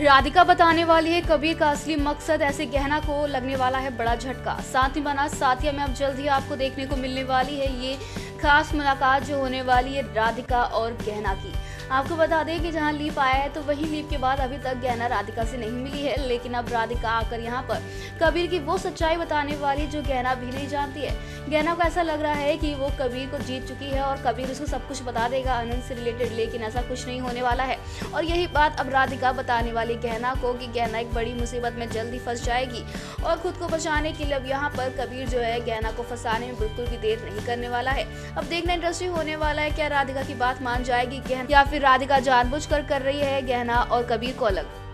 राधिका बताने वाली है, कबीर का असली मकसद ऐसे गहना को लगने वाला है बड़ा झटका। साथ ही बना साथिया में अब जल्द ही आपको देखने को मिलने वाली है, ये खास मुलाकात जो होने वाली है राधिका और गहना की। आपको बता दें कि जहाँ लीप आया है तो वही लीप के बाद अभी तक गहना राधिका से नहीं मिली है, लेकिन अब राधिका आकर यहाँ पर कबीर की वो सच्चाई बताने वाली जो गहना भी नहीं जानती है। गहना को ऐसा लग रहा है कि वो कबीर को जीत चुकी है और कबीर उसको सब कुछ बता देगा, आनंद से रिलेटेड लेकिन ऐसा कुछ नहीं होने वाला है। और यही बात अब राधिका बताने वाली गहना को कि गहना एक बड़ी मुसीबत में जल्दी फंस जाएगी और खुद को बचाने के लिए अब यहाँ पर कबीर जो है गहना को फंसाने में बिल्कुल भी देर नहीं करने वाला है। अब देखना इंटरेस्टिंग होने वाला है, क्या राधिका की बात मान जाएगी, गहना, या फिर राधिका जानबूझकर कर रही है, गहना और कबीर को अलग?